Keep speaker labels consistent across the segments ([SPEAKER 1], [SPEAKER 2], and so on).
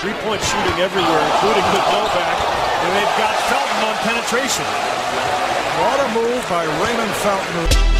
[SPEAKER 1] Three-point shooting everywhere, including with Novak, and they've got Felton on penetration.
[SPEAKER 2] What a move by Raymond Felton.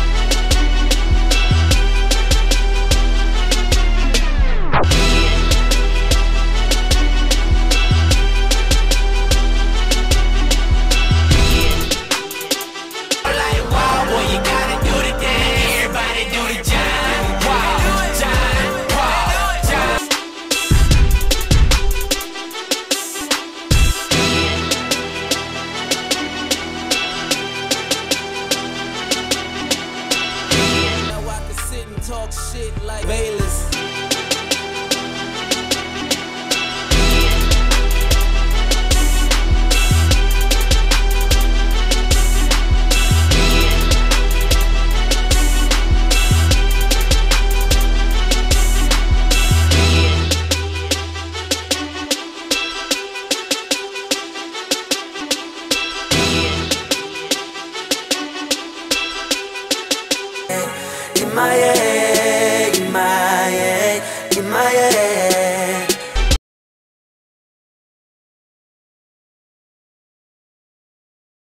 [SPEAKER 3] Talk shit like Bayless in my head.